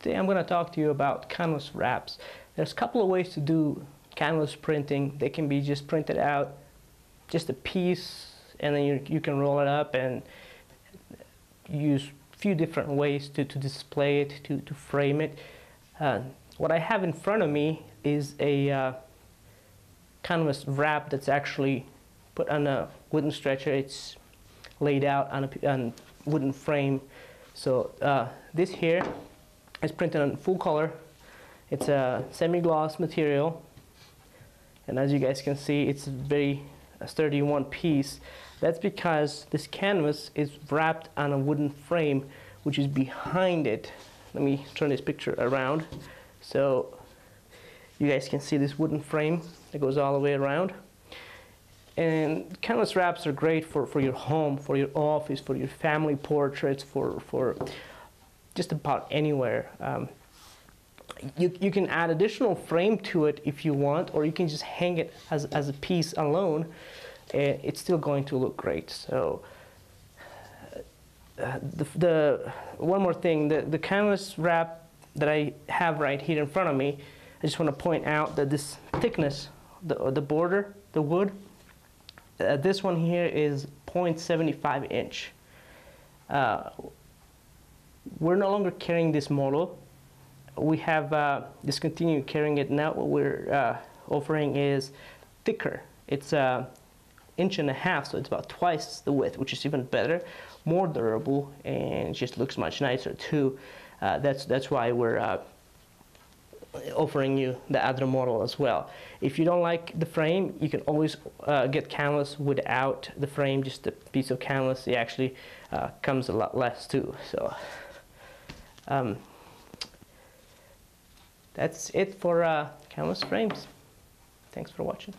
Today I'm going to talk to you about canvas wraps. There's a couple of ways to do canvas printing. They can be just printed out, just a piece, and then you, you can roll it up and use a few different ways to, to display it, to, to frame it. Uh, what I have in front of me is a uh, canvas wrap that's actually put on a wooden stretcher. It's laid out on a on wooden frame. So uh, this here is printed on full color. It's a semi-gloss material. And as you guys can see, it's a very sturdy one piece. That's because this canvas is wrapped on a wooden frame, which is behind it. Let me turn this picture around. So you guys can see this wooden frame that goes all the way around. And canvas wraps are great for, for your home, for your office, for your family portraits, for, for just about anywhere. Um, you, you can add additional frame to it if you want, or you can just hang it as, as a piece alone. It's still going to look great. So uh, the, the, one more thing, the, the canvas wrap that I have right here in front of me, I just want to point out that this thickness, the, the border, the wood, uh, this one here is 0.75 inch. Uh, we're no longer carrying this model. We have uh, discontinued carrying it now. What we're uh, offering is thicker. It's an uh, inch and a half, so it's about twice the width, which is even better, more durable, and just looks much nicer too. Uh, that's that's why we're uh, offering you the other model as well. If you don't like the frame, you can always uh, get canvas without the frame, just a piece of canvas. It actually uh, comes a lot less too. So. Um, that's it for uh, canvas frames. Thanks for watching.